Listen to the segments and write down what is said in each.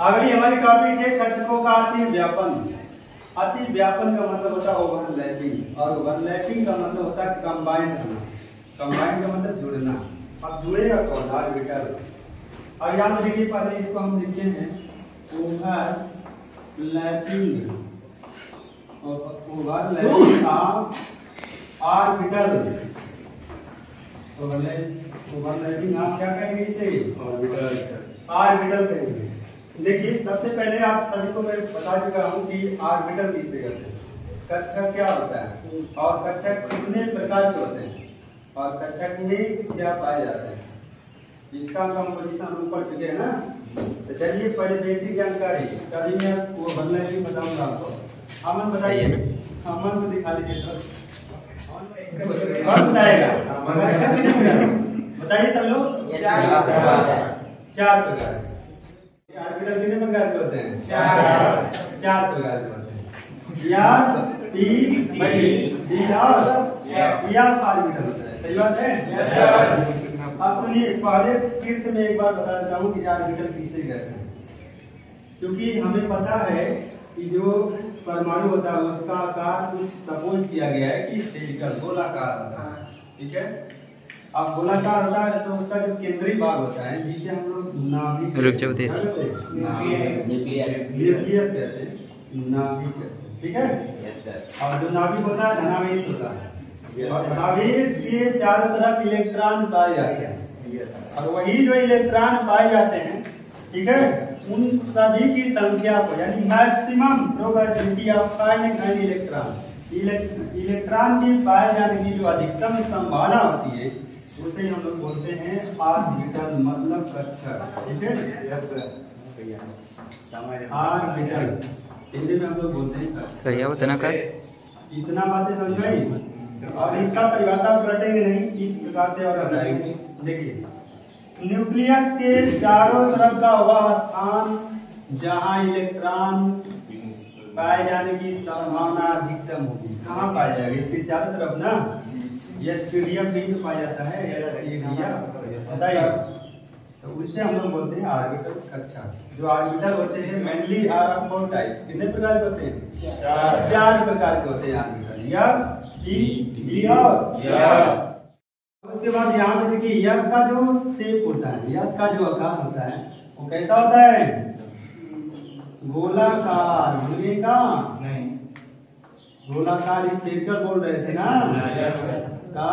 अगली हमारी टॉपिक है कक्षकों का अति व्यापन। अति व्यापन का मतलब होता है ओवरलैपिंग और ओवरलैपिंग का मतलब होता है कंबाइंड होना कंबाइंड का मतलब जुड़ना। अब जुड़ेगा कौन? ऑर्बिटल अब यहाँ पे देखिए पहले इसको हम लिखते हैं। Overlapping overlapping of orbital overlapping आप क्या कहेंगे इसे? ऑर्बिटल कहेंगे। देखिए सबसे पहले आप सभी को मैं बता चुका हूँ कि ऑर्बिटल किसे कहते हैं। कक्षक क्या होता है? और कक्षक कितने प्रकार के होते हैं? और कक्षक में क्या पाए जाते हैं? इसका कंपोजिशन हम पढ़ चुके हैं ना? तो चलिए पहले बेसिक जानकारी। तभी मैं वो बनने की बताऊँगा आपको। अमन बताइए। अमन को दिखा दीजिए। तो कौन बताएगा? बताइए सब लोग। चार प्रकार। ऑर्बिटल कितने प्रकार के होते हैं। चार। चार प्रकार के होते हैं। यार पी बड़ी डी और या ऑर्बिटल होता है। सही बात है? अब सुनिए पहले फिर से मैं एक बार बता देता हूँ कि किसे कहते हैं? क्योंकि हमें पता है कि जो परमाणु होता है उसका आकार कुछ सपोज़ किया गया है कि स्फेरिकल गोलाकार होता है। ठीक है? अब गोलाकार होता है तो उसका जो केंद्रीय भाग होता है जिसे हम लोग नाभिक रुक जाओ, देख। न्यूक्लियस। कहते हैं। नाभिक कहते हैं। ठीक है? और जो नाभिक होता है धनावेश होता है। और धनावेश के चारों तरफ़ इलेक्ट्रॉन पाए जाते हैं। और वही जो इलेक्ट्रॉन पाए जाते हैं ठीक है? उन सभी की संख्या को यानी maximum probability of finding an electron. Electron की पाए जाने की जो अधिकतम संभावना होती है उसे हम लोग बोलते हैं ऑर्बिटल मतलब कक्षक ठीक है? ऑर्बिटल हिंदी में हम लोग बोलते हैं। सही है वो तना काश इतना बातें समझ गई और इसका परिभाषा आप रटेंगे नहीं इस प्रकार से और बताएँगे देखिए न्यूक्लियस के चारों तरफ़ का वह स्थान जहाँ इलेक्ट्रॉन पाए जाने की संभावना अधिकतम होगी। कहाँ पाया जाएगा? इसके चारों तरफ़ ना? तो पाया जाता है ये तो उससे हम लोग बोलते हैं ऑर्बिटल कक्षा। जो ऑर्बिटल होते हैं mainly are of four types कितने प्रकार के होते हैं? चार। चार प्रकार के होते हैं ऑर्बिटल यस डी और उसके बाद यहाँ पे देखिए यश का जो शेप होता है यश का जो आकार होता है वो कैसा होता है? गोलाकार का नहीं। गोलाकार स्फेरिकल बोल रहे थे ना? का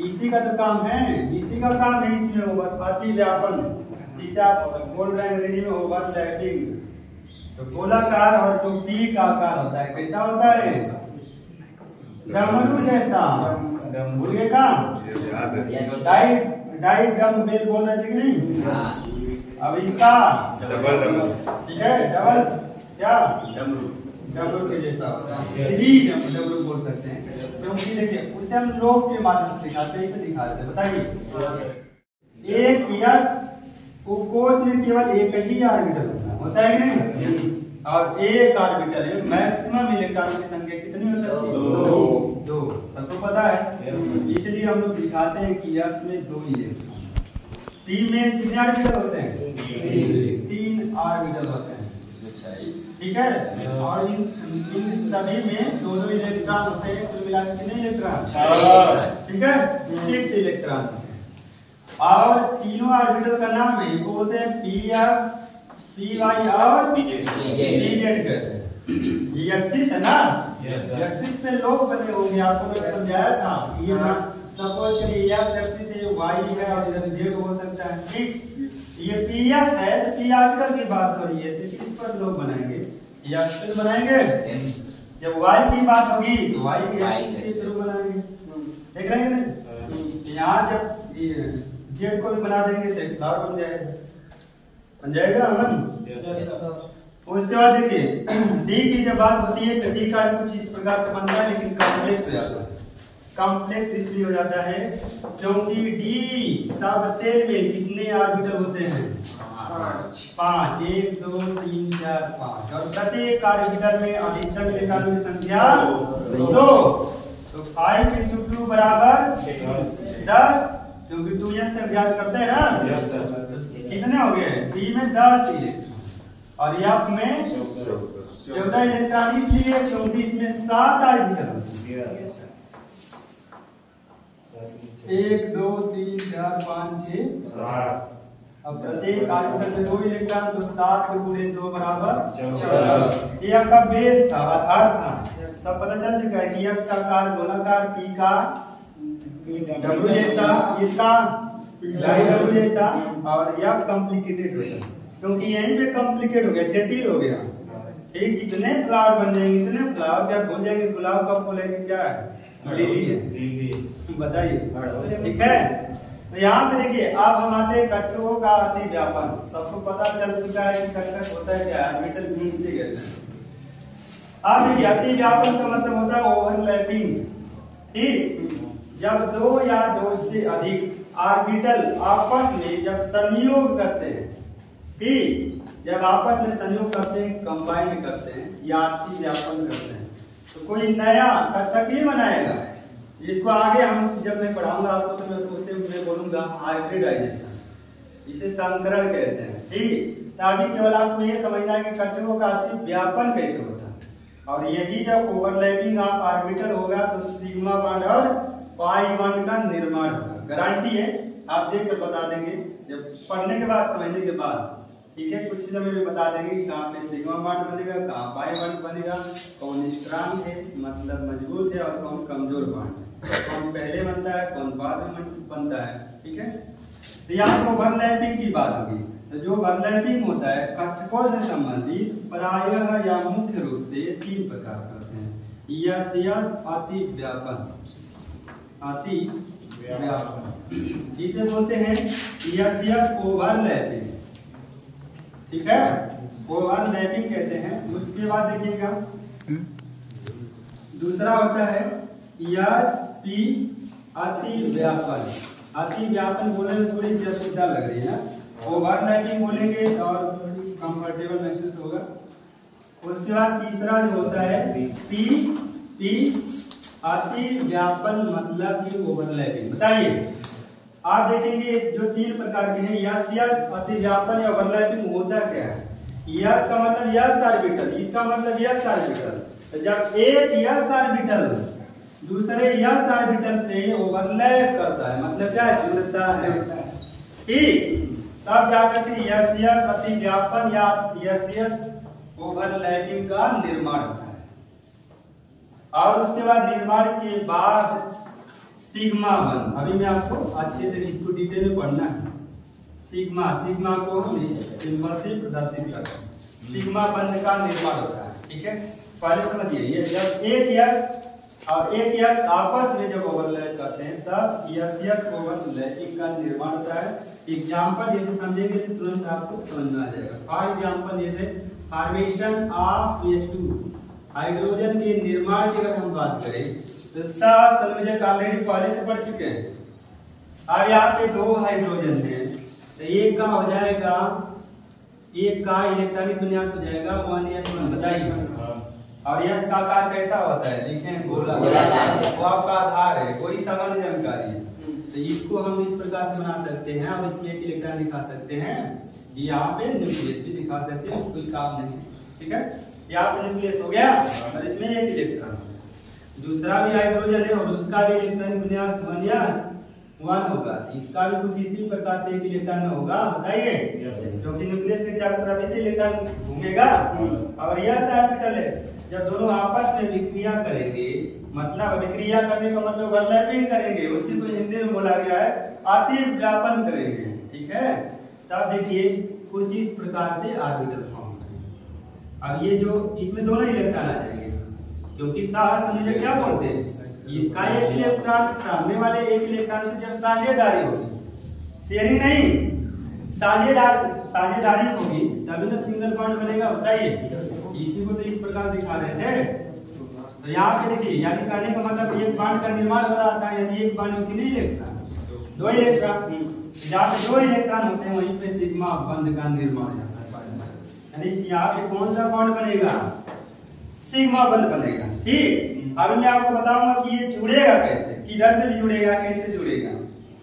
इसी का तो काम है। इसी का काम है इसमें ओवर अति व्यापन। जिसे आप बोल रहे हैं अंग्रेज़ी में ओवर लैपिंग तो गोलाकार और जो पी का आकार होता है कैसा होता है? डमरू जैसा। भूलिए का डाइट डाइट गम बेल बोल रहे थे कि नहीं? अब इसका डबल डबल ठीक है डबल। क्या? के जैसा होता है। थ्री डबल बोल सकते हैं क्योंकि देखिए उसे हम लोग के माध्यम से दिखाते हैं इसे दिखाते हैं। बताइए। एक यस उपकोष में केवल एक ही ऑर्बिटल होता है। होता है कि नहीं? और एक ऑर्बिटल में मैक्सिमम इलेक्ट्रॉन की संख्या कितनी हो सकती है? दो। दो। सबको पता है? इसलिए हम लोग दिखाते हैं कि यस में दो इलेक्ट्रॉन पी में कितने ऑर्बिटल होते हैं? तीन। तीन ऑर्बिटल होते हैं। ठीक है? और इन इन सभी में दो दो इलेक्ट्रॉन होते हैं कुल मिला के कितने इलेक्ट्रॉन? ठीक है? सिक्स इलेक्ट्रॉन और तीनों ऑर्बिटल का नाम है इनको बोलते हैं पी एफ़ पी वाई और पीजेड ये एक्सिस है ना. एक्सिस पे लोग बने होंगे आपको मैं समझाया था। ये। सपोज़ करिए एक्सिस है वाई है और इधर जेड हो सकता है। ठीक? ये पी एफ़ है तो पी ऑर्बिटल की बात हो रही है तो इस पर लोग बनाएँगे? ये एक्सिस बनाएँगे जब वाई की बात होगी तो वाई की Y के के थ्रू बनाएँगे देख रहे हैं कि यहाँ जब ये जेड को भी बना देंगे तो फ्लावर बन जाएगा। बन जाएगा अमन उसके बाद देखिए डी की जब बात होती है तो डी का कुछ इस प्रकार से बनता है लेकिन कॉम्प्लेक्स हो जाता है। कॉम्प्लेक्स इसलिए हो जाता है क्योंकि डी सब सेल में कितने ऑर्बिटल होते हैं? पाँच। एक दो तीन चार पाँच। और प्रत्येक ऑर्बिटल में अधिकतम इलेक्ट्रॉनों की संख्या दो। तो फाइव इंटू टू बराबर दस। क्योंकि टू एन से ज्ञात करते हैं ना? कितने हो गए? डी में दस। इलेक्ट्रॉन और एफ़ में चौदह। इलेक्ट्रॉन इसलिए क्योंकि इसमें सात ऑर्बिटल एक दो तीन चार पाँच छः अब प्रत्येक ऑर्बिटल में दो इलेक्ट्रॉन तो सात गुणे दो बराबर ये आपका बेस था आधार था। सब पता चल चुका है कि x का आकार गोलाकार p का w जैसा इसका w जैसा और यह कॉम्प्लिकेटेड हो गया। क्योंकि यहीं पे कॉम्प्लिकेट हो गया जटिल हो गया। एक इतने फ्लावर बन जाएँगे इतने फ्लावर क्या भूल जाएँगे गुलाब का फूल है क्या है? लिली है। बताइए ठीक है? तो यहाँ पे देखिए अब हम आते हैं कक्षकों का अति व्यापन। सबको पता चल चुका है कि कक्षक होता है क्या? ऑर्बिटल बीच से कहते हैं। अब देखिए, अति व्यापन का मतलब होता है ओवरलैपिंग ठीक? जब दो या दो से अधिक ऑर्बिटल आपस में जब संयोग करते हैं। ठीक? जब आपस में संयोग करते हैं कंबाइंड करते हैं, या अति व्यापन करते हैं। तो कोई नया कक्षक ही बनाएगा। जिसको आगे हम जब मैं पढ़ाऊँगा आपको तो मैं उसे मैं बोलूँगा हाइब्रिडाइजेशन इसे संकरण कहते हैं। ठीक तो अभी केवल आपको ये समझना है कि कक्षकों का अति व्यापन कैसे होता है। और यही जब ओवरलैपिंग ऑफ़ ऑर्बिटल होगा तो सिग्मा बॉन्ड और पाई बॉन्ड का निर्माण होगा। गारंटी है? आप देख कर बता देंगे। जब पढ़ने के बाद, समझने के बाद। ठीक है? कुछ समय में बता देंगे कि कहाँ पे सिग्मा बॉन्ड बनेगा, कहाँ पाई बॉन्ड बनेगा, कौन स्ट्रांग है मतलब मज़बूत है और कौन कमज़ोर बॉन्ड है। कौन पहले बनता है कौन बाद में बनता है ठीक है? तो यहाँ पर ओवरलैपिंग की बात होगी। तो जो ओवरलैपिंग होता है कक्षकों से संबंधित प्राय या मुख्य रूप से तीन प्रकार का होते हैं। यस यस अति व्यापन। अति व्यापन। इसे बोलते हैं यस यस ओवरलैपिंग ठीक है? ओवरलैपिंग कहते हैं। उसके बाद देखिएगा। दूसरा होता है यस पी अति व्यापन। अति व्यापन बोलने में थोड़ी सी असुविधा लग रही है ओवरलैपिंग बोलेंगे और कंफर्टेबल महसूस होगा। उसके बाद तीसरा जो होता है, पी पी, अति व्यापन मतलब की ओवरलैपिंग बताइए। आप देखेंगे जो तीन प्रकार के हैं, यस यस, अति व्यापन या ओवरलैपिंग होता क्या है? यस का मतलब यस ऑर्बिटल इसका मतलब यस ऑर्बिटल तो जब एक यस ऑर्बिटल दूसरे यस ऑर्बिटल से ओवरलैप करता है। मतलब क्या जुड़ता है। ठीक। तब जाकर के यस यस अति व्यापन या यस यस ओवरलैपिंग का निर्माण होता है। और उसके बाद निर्माण के बाद सिग्मा वन। अभी मैं आपको अच्छे से इसको डिटेल में पढ़ना है। सिग्मा सिग्मा को हम सिंबल से प्रदर्शित करते हैं। सिग्मा वन का निर्माण होता है। ठीक है? पहले समझिए। ये जब एक यस और एक यस आपस में जब ओवरलैप करते हैं, तब यस यस ओवरलैपिंग का निर्माण होता है। एग्ज़ाम्पल जैसे समझेंगे तो तुरंत आपको समझ में आ जाएगा। फॉर एग्ज़ाम्पल जैसे formation of H two hydrogen के निर्माण की अगर हम बात करें तो सात संयोजक ऑलरेडी पहले से पढ़ चुके हैं। अब यहाँ पे दो हाइड्रोजन है तो एक का हो जाएगा, एक का इलेक्ट्रॉनिक विन्यास हो जाएगा वन एस वन बताइए। और यश का आकार कैसा होता है? देखें गोला वो आपका आधार है कोई सामान्य जानकारी है तो इसको हम इस प्रकार से बना सकते हैं और इसमें एक इलेक्ट्रॉन दिखा सकते हैं। यहाँ पे न्यूक्लियस भी दिखा सकते हैं कोई काम नहीं ठीक है? यहाँ पे न्यूक्लियस हो गया और इसमें एक इलेक्ट्रॉन। दूसरा भी हाइड्रोजन है और उसका भी इलेक्ट्रॉनिक विन्यास विन्यास वन होगा। इसका भी कुछ इसी प्रकार से एक इलेक्ट्रॉन में होगा बताइए। क्योंकि न्यूक्लियस के चारों तरफ़ एक इलेक्ट्रॉन घूमेगा। और यह ऑर्बिटल है जब दोनों आपस में विक्रिया करेंगे मतलब विक्रिया करने का मतलब ओवरलैपिंग करेंगे उसी को हिंदी में बोला गया है अति व्यापन करेंगे ठीक है? तब देखिए कुछ इस प्रकार से ऑर्बिटल फॉर्म अब ये जो इसमें दोनों इलेक्ट्रॉन आ जाएँगे क्योंकि साहस समझे क्या बोलते हैं? इसका एक इलेक्ट्रॉन सामने वाले एक इलेक्ट्रॉन से जब साझेदारी होगी शेयरिंग नहीं, साझेदार, साझेदारी होगी, तभी तो सिंगल बॉन्ड बनेगा, बताइए। इसी को तो इस प्रकार दिखा रहे थे। तो यहाँ पे देखिए, यानी कहने का मतलब एक बॉन्ड का निर्माण हो रहा था यदि एक बॉन्ड में कितने इलेक्ट्रॉन दो इलेक्ट्रॉन जहाँ पे दो इलेक्ट्रॉन होते हैं, वहीं पे सिग्मा बंध का निर्माण यानी यहाँ पे कौन सा बॉन्ड बनेगा? सिग्मा बंध बनेगा। ठीक? अब मैं आपको बताऊँगा कि ये जुड़ेगा कैसे किधर से भी जुड़ेगा कैसे जुड़ेगा।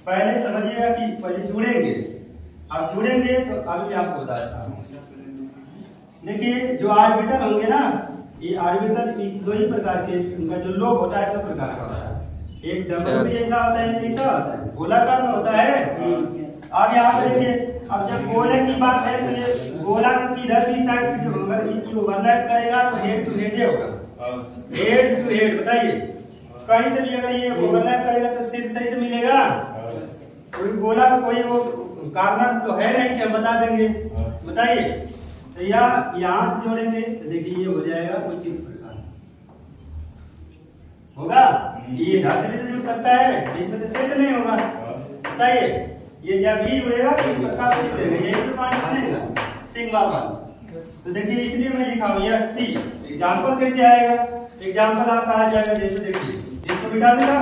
पहले समझिएगा कि पहले जुड़ेंगे। अब जुड़ेंगे तो अभी मैं आपको बताता हूँ। देखिए जो आर्बिटल होंगे ना ये आर्बिटल इस दो ही प्रकार के उनका जो लोब होता है दो तो प्रकार का होता है। एक डबल जैसा होता है एक ऐसा होता है। गोलाकार में होता है? अब यहाँ पे देखिए अब जब गोले की बात है तो ये गोला की किधर भी साइड से जो अगर ओवरलैप करेगा तो हेड टू हेड होगा। हेड टू हेड बताइए। कहीं से भी अगर ये ओवरलैप करेगा तो सिर सहित मिलेगा। कोई गोला कोई वो कारण तो है नहीं कि हम बता देंगे। बताइए। तो या यहाँ से जोड़ेंगे तो देखिए ये हो जाएगा कुछ इस प्रकार होगा? ये इधर से भी तो जुड़ सकता है। बीच में तो सेट नहीं होगा। बताइए। ये जब भी जुड़ेगा तो इस प्रकार से जुड़ेगा। ये तो पानी बनेगा सिग्मा वन तो देखिए, इसलिए मैं लिखा हूँ ये सी एग्ज़ाम्पल कैसे आएगा? एग्ज़ाम्पल आपका आ जाएगा, जैसे देखिए, इसको बिठा देगा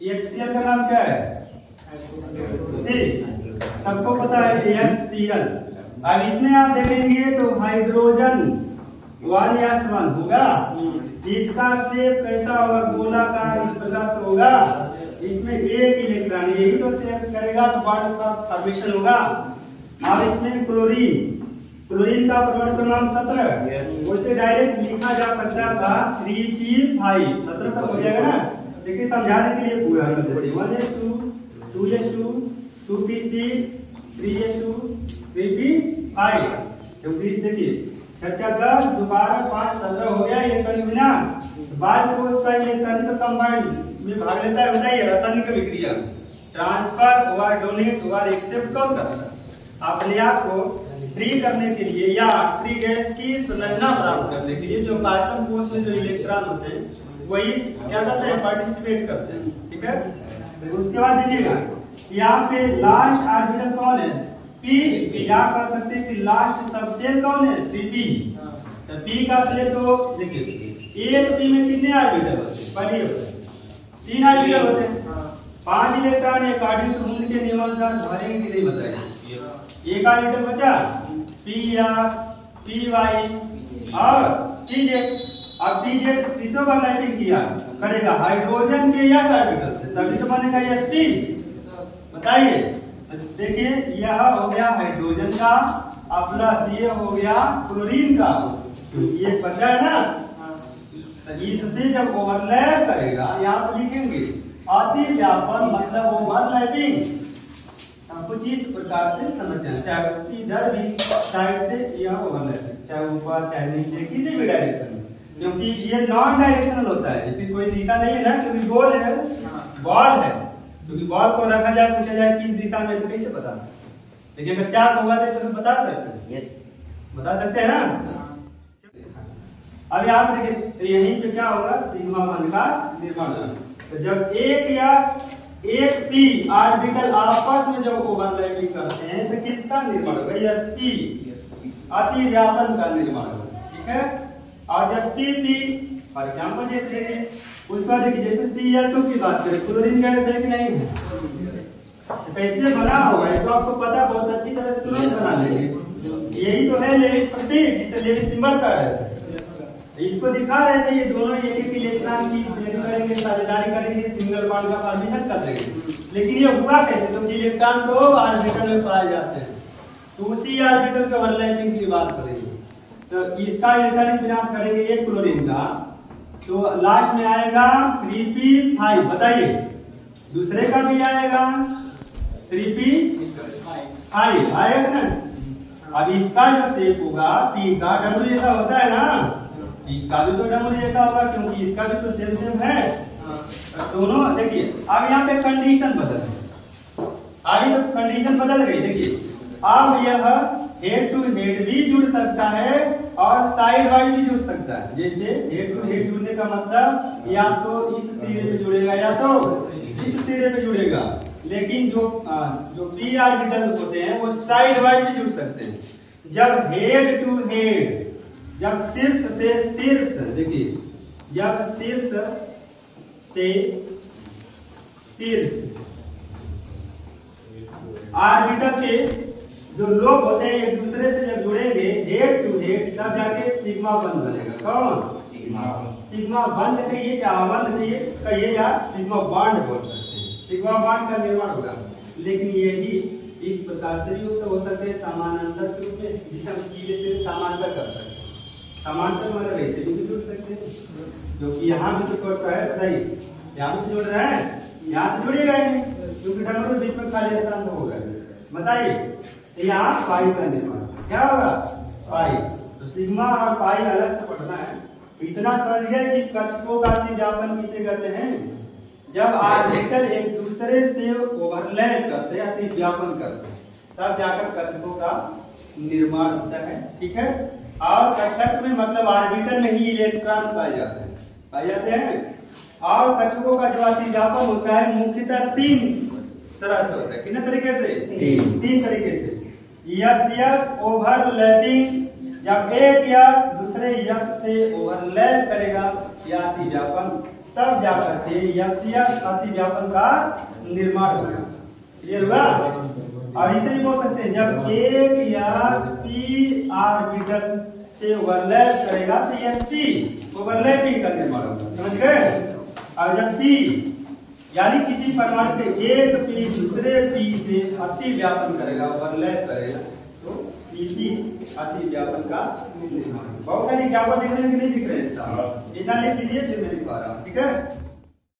HCl का नाम क्या है? सबको पता है HCl अब इसमें आप देखेंगे तो हाइड्रोजन वन एक्स वन होगा। इसका शेप कैसा होगा गोलाकार इस प्रकार से होगा। इसमें एक इलेक्ट्रॉन यही तो शेप करेगा तो बॉन्ड का फॉर्मेशन होगा। अब इसमें क्लोरीन क्लोरीन का परमाणु क्रमांक सत्रह। उसे डायरेक्ट लिखा जा सकता था थ्री पी फाइव सत्रह तक हो जाएगा ना? देखिए समझाने के लिए पूरा one s two two s two two p six three s two three p five देखिए छठा दस दोबारा पाँच सत्रह हो गया इलेक्ट्रॉनिक विन्यास बाद को उसका इलेक्ट्रॉनिक कंबाइंड में भाग लेता है, बताइए रासायनिक विक्रिया। ट्रांसफ़र और डोनेट और एक्सेप्ट कब करता है अपने आप को फ्री करने के लिए या फ्री गैस की संरचना प्राप्त करने के लिए, जो कार्टन कोष में जो इलेक्ट्रॉन होते हैं, वही क्या करते हैं पार्टिसिपेट करते हैं, ठीक है? उसके बाद देखिएगा यहाँ पे लास्ट आर्बिटल कौन है? पी या कर सकते हैं? कि लास्ट सबसेल कौन है? पी पी तो पी का सेल तो देखिए ए पी में कितने आर्बिटल होते हैं? पहले तीन आर्बिटल होते हैं। पाँच इलेक्ट्रॉन अकॉर्डिंग टू रूल के नियमानुसार भरेंगे कि नहीं बताइए एक आर्बिटल बचा? पी आर पी वाई और पी जेड अब पी जेड किसो ओवरलैपिंग किया करेगा हाइड्रोजन के यस ऑर्बिटल से। तभी तो बनेगा यस पी बताइए। तो देखिए यह हो गया हाइड्रोजन का प्लस ये हो गया क्लोरीन का। क्योंकि ये बचा है ना? तो इससे जब ओवरलैप करेगा यहाँ पर लिखेंगे अति व्यापन मतलब ओवरलैपिंग कुछ इस प्रकार से समझना चाहे इधर भी साइड से यह ओवरलैप चाहे ऊपर चाहे नीचे किसी भी डायरेक्शन में। क्योंकि ये नॉन डायरेक्शनल होता है। इसकी कोई दिशा नहीं है ना? क्योंकि गोल है। बॉल है। क्योंकि तो बॉल को रखा जाए पूछा जाए किस दिशा में तो कैसे बता सकते लेकिन अगर चार होगा तो फिर बता सकते हैं। यस बता सकते हैं ना? अब यहाँ पे देखिए तो यहीं पे क्या होगा? सिग्मा वन का निर्माण तो जब एक या एक पी ऑर्बिटल आपस में जब ओवरलैपिंग करते हैं तो किसका निर्माण होगा? यस पी अति व्यापन का निर्माण होगा। ठीक है? और जब पी पी फॉर एग्ज़ाम्पल जैसे उसका देखिए जैसे सी एल टू की बात करें क्लोरीन गैस है कि नहीं? है तो कैसे बना होगा ये तो आपको पता बहुत अच्छी तरह से तुरंत बना लेंगे। यही तो है लेविस प्रतीक, जिसे लेविस सिंबल का है। इसको दिखा रहे थे ये दोनों एक एक इलेक्ट्रॉन की शेयर करेंगे, साझेदारी करेंगे सिंगल बॉन्ड का फॉर्मेशन कर देंगे। लेकिन ये हुआ कैसे? क्योंकि इलेक्ट्रॉन तो ऑर्बिटल में पाए जाते हैं। तो उसी ऑर्बिटल के ओवरलैपिंग की बात करेंगे। तो इसका इलेक्ट्रॉनिक विन्यास करेंगे एक क्लोरीन का तो लास्ट में आएगा थ्री पी फाइव बताइए। दूसरे का भी आएगा थ्री पी फाइव आएगा ना अब इसका जो शेप होगा पी का डब्ल्यू जैसा होता है ना? इसका भी तो डब्ल्यू जैसा होगा, क्योंकि इसका भी तो सेम सेम है। दोनों, देखिए, अब यहाँ पे कंडीशन बदल गई अभी तो कंडीशन बदल गई देखिए। अब यह हेड टू हेड भी जुड़ सकता है और साइड वाइज भी जुड़ सकता है। जैसे हेड टू हेड जुड़ने का मतलब या तो इस सिरे पे जुड़ेगा या तो इस सिरे पे जुड़ेगा। लेकिन जो आ, जो पी ऑर्बिटल होते हैं वो साइड वाइज भी जुड़ सकते हैं। जब हेड टू हेड जब शीर्ष से शीर्ष देखिए जब शीर्ष से शीर्ष ऑर्बिटल के जो लोग होते हैं एक दूसरे से जब जुड़ेंगे हेड टू हेड तब जाके सिग्मा बंद बनेगा। कौन? सिग्मा बंद। कहिए या बंद कहिए कहिए या सिग्मा बॉन्ड बोल सकते हैं। सिग्मा बॉन्ड का निर्माण होगा। लेकिन यही इस प्रकार से भी युक्त हो सकते हैं समानांतर के रूप में जिसे हम सीधे से समांतर कर सकते हैं। समांतर मतलब ऐसे भी तो जुड़ सकते हैं। जो कि यहाँ भी तो पड़ता है बताइए। यहाँ भी तो जुड़ रहा है? यहाँ तो जुड़ेगा ही नहीं। क्योंकि डबल बीच में खाली स्थान तो होगा बताइए। यहाँ पाई का निर्माण क्या होगा? पाई तो सिग्मा और पाई अलग से पढ़ना है। इतना समझ गए कि कक्षकों का अतिव्यापन किसे कहते हैं? जब आर्बिटल एक दूसरे से ओवरलैप करते हैं अतिव्यापन करते हैं तब जाकर कक्षकों का निर्माण होता है। ठीक है? और कक्षक में मतलब आर्बिटल में ही इलेक्ट्रॉन पाए जाते हैं। पाए जाते हैं? और कक्षकों का जो अतिव्यापन होता है मुख्यतः तीन तरह से होता है। कितने तरीके से? तीन। तीन तरीके से। यस यस ओवरलैपिंग जब एक यस, दूसरे यस से ओवरलैप करेगा या अतिव्यापन तब जाकर के यस यस, अतिव्यापन का निर्माण होगा। क्लियर हुआ? और इसे भी बोल सकते हैं, जब एक यस पी ऑर्बिटल से ओवरलैप करेगा तो यस पी ओवरलैपिंग का निर्माण होगा। समझ गए? और जब पी यानी किसी परमाणु के एक पी दूसरे पी से अति व्यापन करेगा ओवरलैप करेगा तो पीसी अति व्यापन का निर्माण बहुत सारे एग्ज़ाम्पल दिख रहे हैं कि नहीं दिख रहे हैं साहब? इतना लिख लीजिए फिर मैं लिखवा रहा हूँ ठीक है?